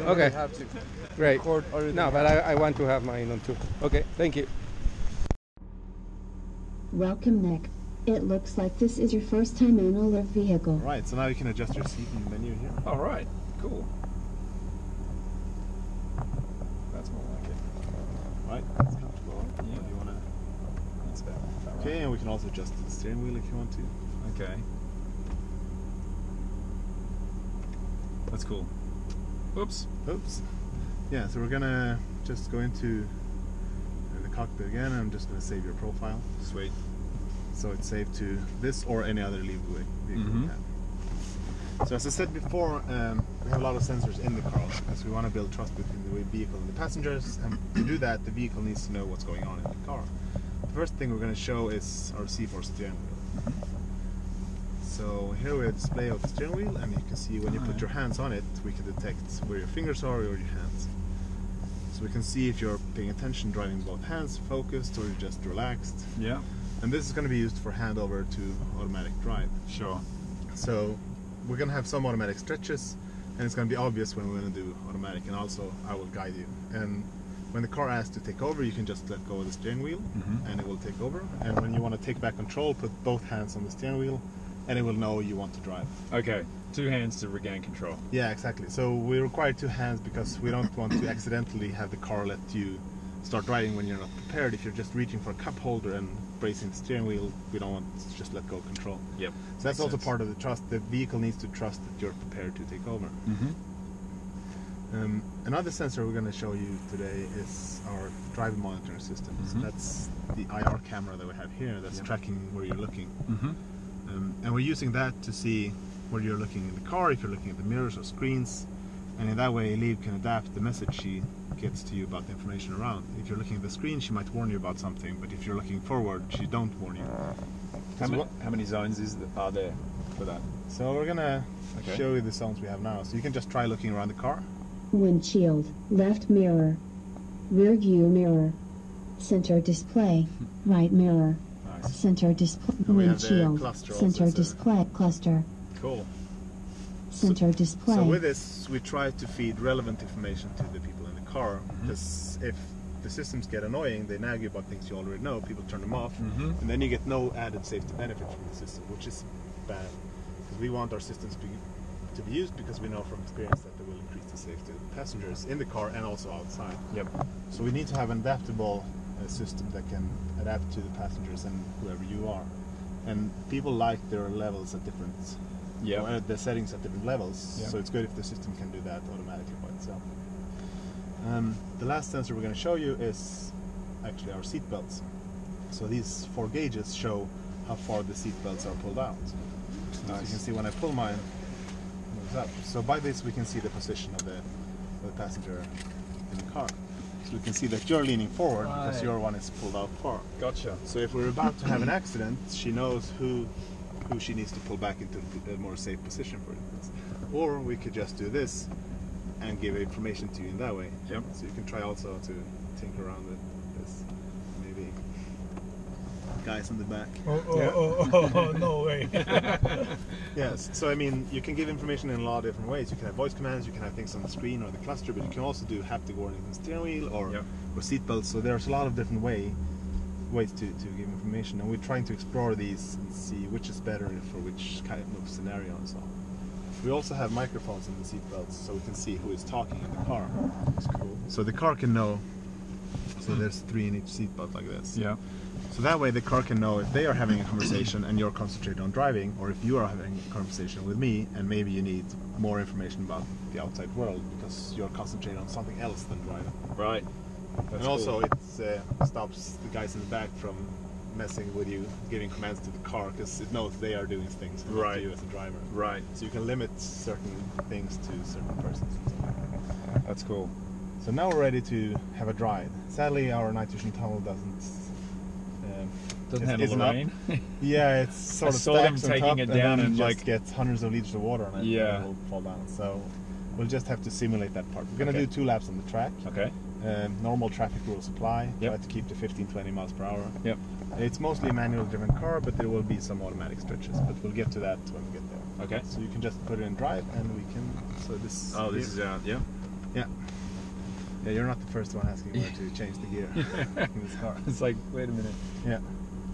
don't Okay. really have to Great. record everything. No, but I, I want to have mine on too. Okay, thank you. Welcome, Nick. It looks like this is your first time in a LIV vehicle. Right, so now you can adjust your seat in the menu here. All right, cool. That's more like it. Right, that's comfortable. Yeah. Do you wanna? That's about, about right. Okay, and we can also adjust the steering wheel if you want to. Okay. That's cool. Oops. Oops. Yeah, so we're gonna just go into the cockpit again. I'm just gonna save your profile, Sweet. so it's saved to this or any other LIV vehicle we Mhm. have. So as I said before, um, we have a lot of sensors in the car because we want to build trust between the vehicle and the passengers. And to do that, the vehicle needs to know what's going on in the car. The first thing we're going to show is our C4 steering. So here we have a display of the steering wheel, and you can see when you put your hands on it, we can detect where your fingers are or your hands. So we can see if you're paying attention, driving both hands, focused, or you're just relaxed. Yeah. And this is going to be used for handover to automatic drive. Sure. So we're gonna have some automatic stretches, and it's gonna be obvious when we're gonna do automatic. And also, I will guide you. And when the car asks to take over, you can just let go of the steering wheel, Mhm. and it will take over. And when you want to take back control, put both hands on the steering wheel, and it will know you want to drive. Okay. Two hands to regain control. Yeah, exactly. So we require two hands because we don't want to accidentally have the car let you start driving when you're not prepared. If you're just reaching for a cup holder and bracing the steering wheel, we don't want to just let go of control. Yep. So that's also part of the trust. The vehicle needs to trust that you're prepared to take over. Mm-hmm. Um, another sensor we're going to show you today is our driver monitoring system. So Mhm. that's the IR camera that we have here that's Yep. tracking where you're looking. Mm-hmm. Um, and we're using that to see where you're looking in the car, if you're looking at the mirrors or screens. And in that way, Liv can adapt the message she gets to you about the information around. If you're looking at the screen, she might warn you about something, but if you're looking forward, she don't warn you. How, So many, what- how many zones is th- are there for that? So we're gonna Okay. show you the zones we have now. So you can just try looking around the car. Windshield, left mirror, rear view mirror, center display, right mirror, Nice. center display, And we have the windshield, cluster also, center display, cluster, Cool. center display. So with this, we try to feed relevant information to the people in the car. Mm-hmm. Because if the systems get annoying, they nag you about things you already know. People turn them off, Mhm. and then you get no added safety benefit from the system, which is bad. Because we want our systems to be, to be used because we know from experience that they will increase the safety of the passengers in the car and also outside. Yep. So we need to have an adaptable uh, system that can adapt to the passengers and whoever you are. And people like their levels at different, yeah, or, uh, the settings at different levels. Yep. So it's good if the system can do that automatically by itself. Um, the last sensor we're going to show you is actually our seat belts. So these four gauges show how far the seat belts are pulled out. So you can see when I pull mine, it moves up. So by this we can see the position of the, of the passenger in the car. We can see that you're leaning forward because your one is pulled out far. Gotcha. So if we're about to have an accident, she knows who who she needs to pull back into a more safe position, for instance. Or we could just do this and give information to you in that way. Yep. So you can try also to tinker around with this. Maybe guys in the back. Oh, oh, oh, oh, oh, no way. Yes. So I mean, you can give information in a lot of different ways. You can have voice commands, you can have things on the screen or the cluster, but you can also do haptic warnings on the steering wheel or Yep. or seat belts. So there's a lot of different way ways to, to give information, and we're trying to explore these and see which is better for which kind of scenario and so on. We also have microphones in the seat belts, so we can see who is talking in the car. That's cool. So the car can know. So there's three in each seat belt like this. Yeah. So that way the car can know if they are having a conversation and you're concentrated on driving, or if you are having a conversation with me and maybe you need more information about the outside world because you're concentrating on something else than driving. Right. That's and also it uh, stops the guys in the back from messing with you, giving commands to the car because it knows they are doing things and not you as a driver. Right. So you can limit certain things to certain persons. That's cool. So now we're ready to have a drive. Sadly, our nitrogen tunnel doesn't. Um, Doesn't is- handle the isn't up. rain. Yeah, it's sort I of saw them on taking top, it and down then and, just like- gets hundreds of liters of water on it. Yeah. and it'll fall down. So we'll just have to simulate that part. We're gonna Okay. do two laps on the track. okay. Um, normal traffic rules apply. Yep. Try to keep to 15-20 miles per hour. Yep. It's mostly a manual driven car, but there will be some automatic stretches. But we'll get to that when we get there. Okay. So you can just put it in drive, and we can. So this. Oh, this is out. Yeah. Yeah. Yeah, you're not the first one asking where to change the gear in this car. It's like, wait a minute. Yeah.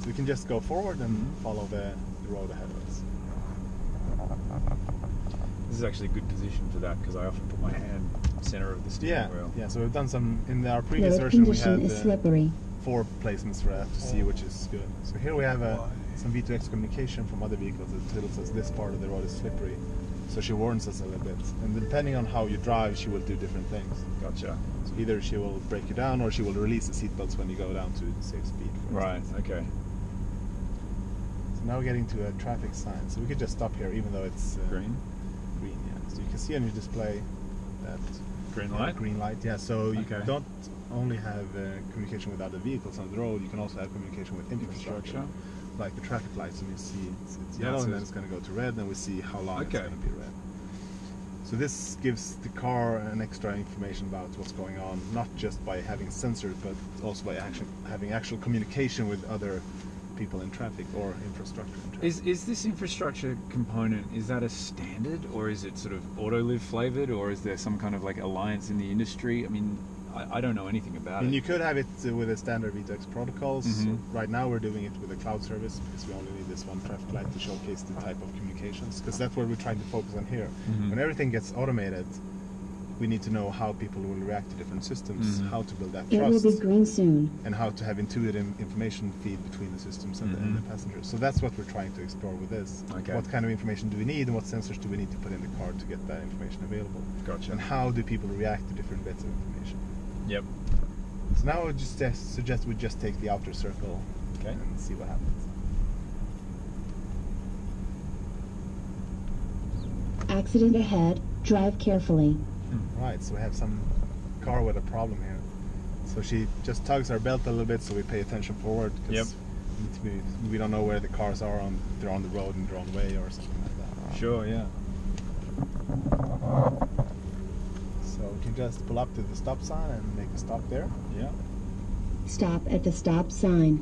So we can just go forward and Mhm. follow the, the road ahead of us. This is actually a good position for that because I often put my hand center of the steering Yeah. wheel. Yeah. So we've done some in our previous Road version. We condition had is uh, slippery. four placements for that to see which is good. So here we have a, some V2X communication from other vehicles that tells us this part of the road is slippery. So she warns us a little bit. And depending on how you drive, she will do different things. Gotcha. So either she will brake you down or she will release the seatbelts when you go down to safe speed. Right. instance. Okay. So now we're getting to a traffic sign. So we could just stop here even though it's uh, Green. Green, yeah. So you can see on your display that Green uh, light. green light, yeah. So you Okay. don't only have uh, communication with other vehicles on the road, you can also have communication with infrastructure. Infrastructure. Like the traffic lights, and you see it's, it's Yeah, yellow, so and then it's- going to go to red, and we see how long it's going to be red. So this gives the car an extra information about what's going on, not just by having sensors, but also by action, having actual communication with other people in traffic or infrastructure in traffic. Is is this infrastructure component is that a standard or is it sort of Autoliv flavored or is there some kind of like alliance in the industry? I mean, I, I don't know anything I about mean, it. you could have it uh, with a standard V2X protocols. Mhm. Right now, we're doing it with a cloud service because we only need this one traffic light to showcase the type of communications. Because that's what we're trying to focus on here. Mhm. When everything gets automated, we need to know how people will react to different systems, Mhm. how to build that It will trust, be green soon. and how to have intuitive information feed between the systems and, the, and the Mhm. passengers. So that's what we're trying to explore with this. Okay. What kind of information do we need, and what sensors do we need to put in the car to get that information available? Gotcha. And how do people react to different bits of information? Yep. So now I would just uh, suggest we just take the outer circle Okay. and see what happens. Accident ahead. Drive carefully. Right, so we have some car with a problem here. So she just tugs our belt a little bit so we pay attention forward. 'cause Yep. we need to be- We don't know where the cars are on. They're on the road in their own way or something like that. Sure. Yeah. So we can just pull up to the stop sign and make a stop there. Yeah. Stop at the stop sign.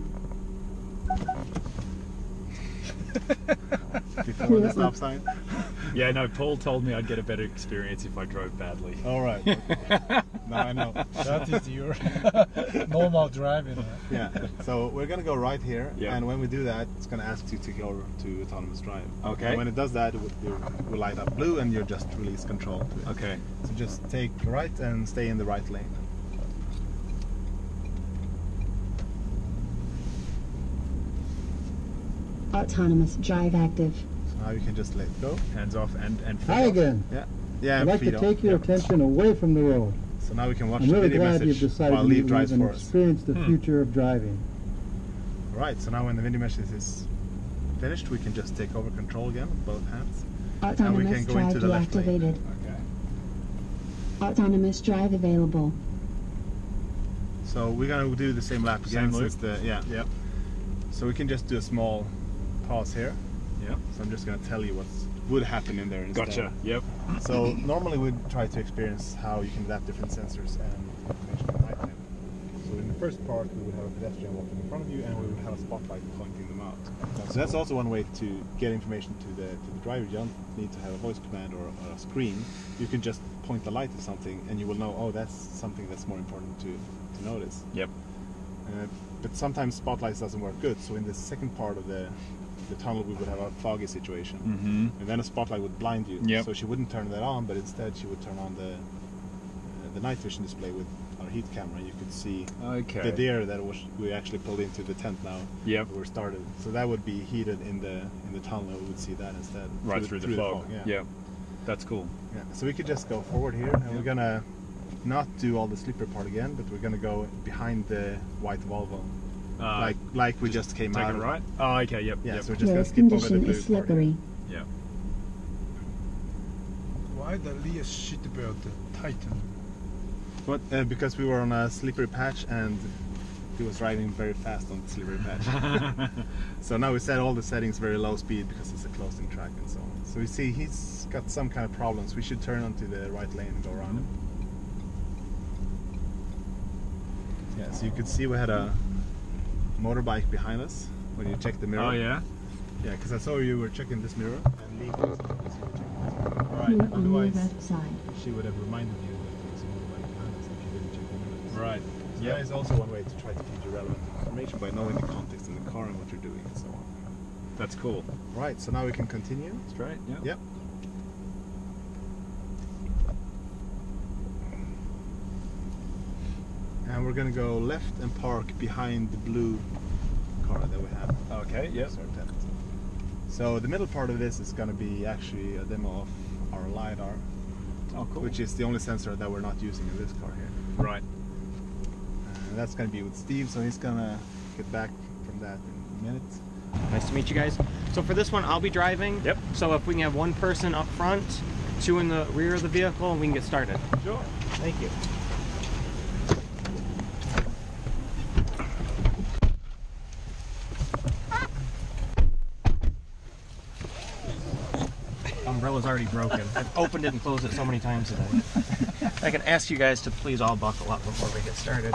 Before the stop sign. Yeah. No. Paul told me I'd get a better experience if I drove badly. All right. No, I know. That is your normal driving. uh, Yeah. So we're gonna go right here, Yeah. and when we do that, it's gonna ask you to go to autonomous drive. Okay. And when it does that, it will, it will light up blue, and you just release control to it. Okay. So just take right and stay in the right lane. Autonomous drive active. So now you can just let go. Hands off and and. feet Hi off. again. Yeah. Yeah. I'd like to feet on. take your Yeah. attention away from the road. So now we can watch I'm the really video glad you've decided while to Lee live drives and for us. experience the Hmm. future of driving. Right. So now when the video message is finished, we can just take over control again with both hands. Autonomous can go drive into the left lane. deactivated. Okay. Autonomous drive available. So we're gonna do the same lap again Same loop? since the yeah. Yep. So we can just do a small pause here. Yep. So I'm just gonna tell you what would happen in there instead. Gotcha. Yep. So normally we'd try to experience how you can adapt different sensors and information in night time. So in the first part we would have a pedestrian walking in front of you and we would have a spotlight pointing them out. So that's also one way to get information to the to the driver. You don't need to have a voice command or, or a screen. You can just point the light to something and you will know, oh that's something that's more important to, to notice. Yep. Uh, but sometimes spotlights doesn't work good. So in the second part of the the tunnel, we would have a foggy situation, Mm-hmm. and then a spotlight would blind you. Yep. So she wouldn't turn that on, but instead she would turn on the uh, the night vision display with our heat camera. and You could see Okay. the deer that was we actually pulled into the tent now. Yep. where we started. So that would be heated in the in the tunnel. We would see that instead. Right through, the, fog. yeah. Yep. That's cool. Yeah, so we could just go forward here, and we're gonna not do all the slipper part again, but we're gonna go behind the white Volvo, Uh, like like we just came take out. it of. right. Oh, okay. Yep. Yeah, yep. so we're just gonna skip over the condition blue is part. slippery. Yep. Why the rear seatbelt tighten? But uh, because we were on a slippery patch and he was riding very fast on the slippery patch. so now we set all the settings very low speed because it's a closing track and so on. So we see he's got some kind of problems. We should turn onto the right lane and go around him. Yeah, so you could see we had a motorbike behind us when you check the mirror. Oh yeah. Yeah, because I saw you were checking this mirror and Lee could see you were checking this mirror. Here Otherwise, she would have reminded you that there was a motorbike behind us if you didn't check the mirror. Right. So Yeah. that is also one way to try to feed you relevant information by knowing the context in the car and what you're doing and so on. That's cool. Right, so now we can continue. Straight. Yeah. Yep. And we're gonna go left and park behind the blue car that we have. Okay. Yep. So the middle part of this is gonna be actually a demo of our LiDAR, Oh, cool. which is the only sensor that we're not using in this car here. right. And that's gonna be with Steve, so he's gonna get back from that in a minute. Nice to meet you guys. So for this one, I'll be driving. Yep. So if we can have one person up front, two in the rear of the vehicle, we can get started. Sure. Thank you. Umbrella's already broken. I've opened it and closed it so many times today. I can ask you guys to please all buckle up before we get started.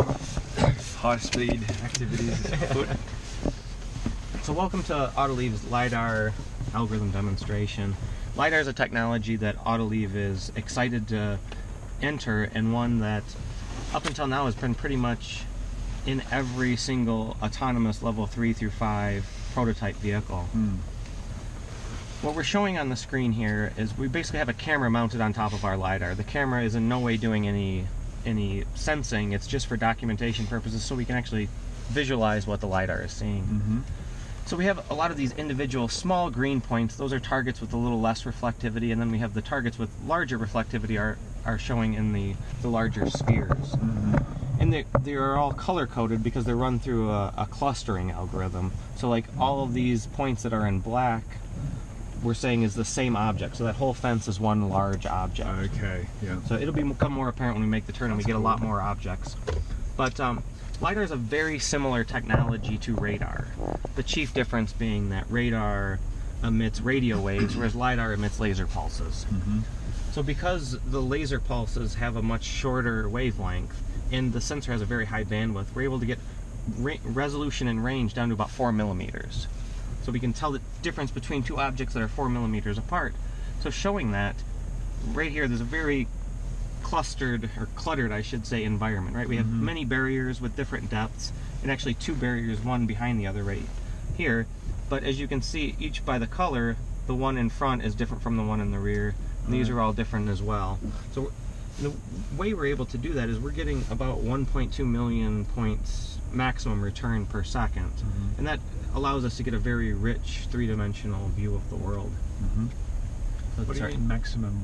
High speed activities. So welcome to Autoliv's LiDAR algorithm demonstration. LiDAR is a technology that Autoleave is excited to enter and one that up until now has been pretty much in every single autonomous level 3 through 5 prototype vehicle. Hmm. What we're showing on the screen here is we basically have a camera mounted on top of our LiDAR. The camera is in no way doing any any sensing, it's just for documentation purposes so we can actually visualize what the LiDAR is seeing. Mm-hmm. So we have a lot of these individual small green points. Those are targets with a little less reflectivity, and then we have the targets with larger reflectivity are, are showing in the, the larger spheres. And they, they are all color coded because they're run through a, a clustering algorithm. So like all of these points that are in black, we're saying is the same object. So that whole fence is one large object. Okay. Yeah. So it'll become more apparent when we make the turn and we get a lot more objects. But um, LiDAR is a very similar technology to radar. The chief difference being that radar emits radio waves, whereas LiDAR emits laser pulses. Mm -hmm. So because the laser pulses have a much shorter wavelength and the sensor has a very high bandwidth, we're able to get resolution and range down to about four millimeters. So we can tell the difference between two objects that are four millimeters apart. So showing that, right here, there's a very clustered or cluttered, I should say, environment. Right, we have mm-hmm. many barriers with different depths, and actually two barriers, one behind the other, right here. But as you can see, each by the color, the one in front is different from the one in the rear. And these are all different as well. So the way we're able to do that is we're getting about 1.2 million points maximum return per 2nd and that allows us to get a very rich three-dimensional view of the world. Mhm. So What do you mean maximum?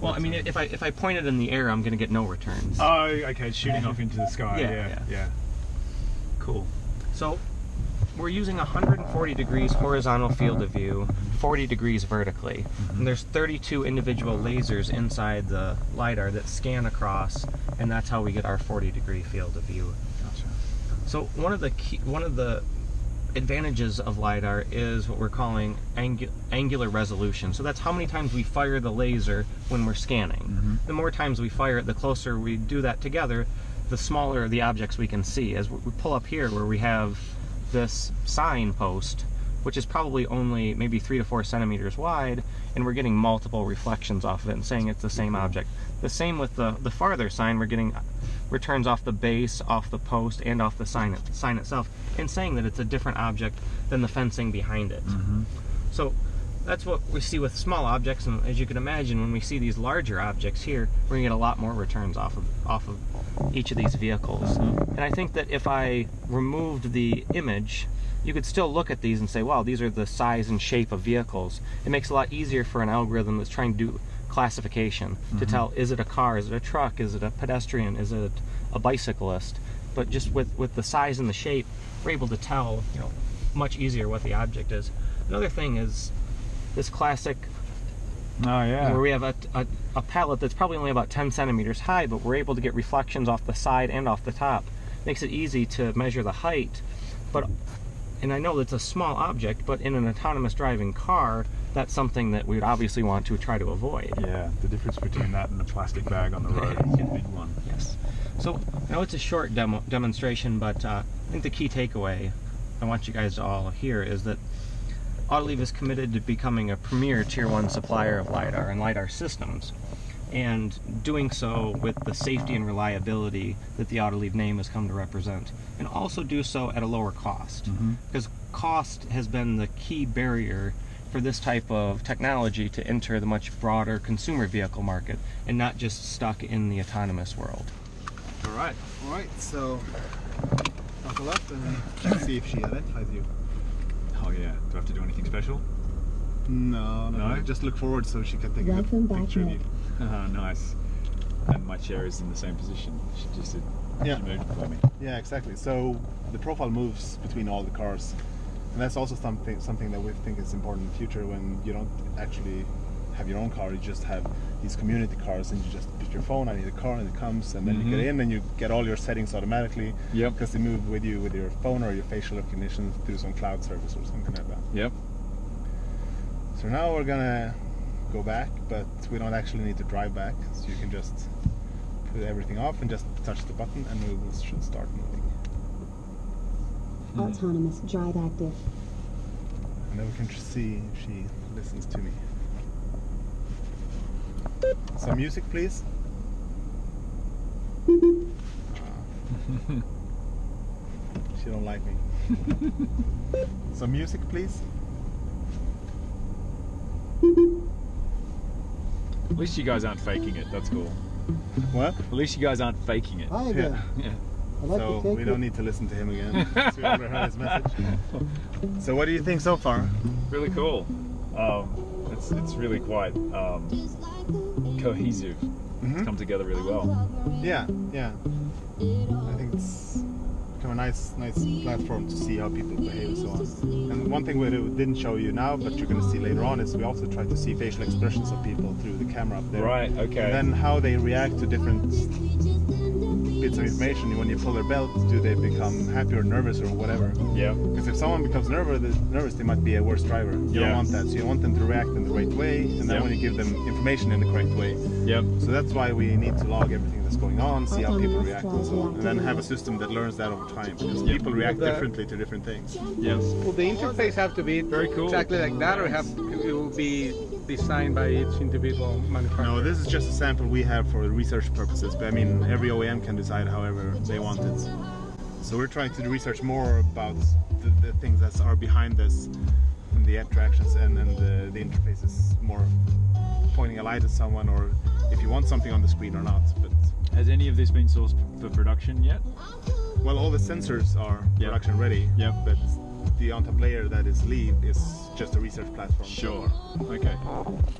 Well, I mean, if I if I point it in the air, I'm going to get no returns. Oh, okay. Shooting off into the sky. Yeah, Yeah. yeah. Yeah. Cool. So we're using 140 degrees horizontal field of view, 40 degrees vertically. And there's 32 individual lasers inside the LiDAR that scan across, and that's how we get our 40 degree field of view. Gotcha. So one of the key, one of the advantages of lidar is what we're calling angu- angular resolution. So that's how many times we fire the laser when we're scanning. Mm-hmm. The more times we fire it, the closer we do that together, the smaller the objects we can see. As we pull up here, where we have this sign post, which is probably only maybe three to four centimeters wide, and we're getting multiple reflections off of it and saying it's the same object. The same with the the farther sign, we're getting returns off the base, off the post, and off the sign it, sign itself, and saying that it's a different object than the fencing behind it. Mm-hmm. So that's what we see with small objects, and as you can imagine, when we see these larger objects here, we're gonna get a lot more returns off of off of each of these vehicles. Uh-huh. And I think that if I removed the image, you could still look at these and say, "Wow, these are the size and shape of vehicles." It makes it a lot easier for an algorithm that's trying to do classification to mm-hmm. tell is it a car, is it a truck, is it a pedestrian, is it a bicyclist. But just with with the size and the shape, we're able to tell, you know, much easier what the object is. Another thing is this classic Oh yeah. where we have a, a, a palette that's probably only about 10 centimeters high, but we're able to get reflections off the side and off the top. Makes it easy to measure the height, but and I know that's a small object, but in an autonomous driving car, that's something that we would obviously want to try to avoid. Yeah. The difference between that and a plastic bag on the road is a big one. Yes. So I know it's a short demo demonstration, but uh, I think the key takeaway I want you guys to all hear is that Autoliv is committed to becoming a premier tier one supplier of LiDAR and LiDAR systems. and doing so with the safety and reliability that the Autoliv name has come to represent, and also do so at a lower cost. Mm-hmm. Because cost has been the key barrier for this type of technology to enter the much broader consumer vehicle market and not just stuck in the autonomous world. All right. All right, so buckle up and see if she identifies you. Oh yeah. Do I have to do anything special? No, no, No? Just look forward so she can take Welcome a back, picture of you. Oh, nice. And my chair is in the same position. She just did. Yeah. She moved for me. Yeah, exactly. So the profile moves between all the cars, and that's also something something that we think is important in the future when you don't actually have your own car. You just have these community cars, and you just put your phone. I need a car, and it comes, and then you get Mhm. in, and you get all your settings automatically. Yep. Because they move with you with your phone or your facial recognition through some cloud service or something like that. Yep. So now we're gonna go back, but we don't actually need to drive back. So you can just put everything off and just touch the button, and we will should start moving. Autonomous drive active. And then we can see if she listens to me. Some music, please. She don't like me. Some music, please. At least you guys aren't faking it. That's cool. What? At least you guys aren't faking it. Hi again. Yeah. I'd like so we it. don't need to listen to him again. so we already heard his message. So what do you think so far? Really cool. Um, it's it's really quite um, cohesive. Mhm. It's come together really well. Yeah, yeah. I think it's become a nice, nice platform to see how people behave and so on. And one thing we didn't show you now, but you're going to see later on, is we also try to see facial expressions of people through the camera up there. Right. Okay. And then how they react to different bits of information. When you pull their belt, do they become happy or nervous or whatever? yeah. Because if someone becomes nervous, nervous, they might be a worse driver. You Yeah. don't want that. So you want them to react in the right way, and then Yeah. when you give them information in the correct way. Yep. So that's why we need to log everything that's going on, see how people react and so on, and then have a system that learns that over time. Because Yeah. people react differently to different things. Yes. Will the interface have to be Very cool. exactly like that, or have it will be designed by each individual manufacturer? No, this is just a sample we have for research purposes, but I mean, every OEM can decide however they want it. So we're trying to research more about the, the things that are behind this, and the interactions and, and the, the interfaces more pointing a light at someone, or if you want something on the screen or not. But Has any of this been sourced for production yet? Well, all the sensors are Yep. production ready. Yep. But the Anton player that is Leaf is just a research platform. Sure. Okay.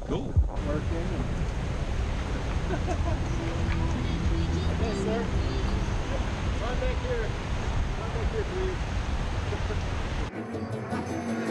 Cool. Working. okay, sir. Run back here. Run back here, please.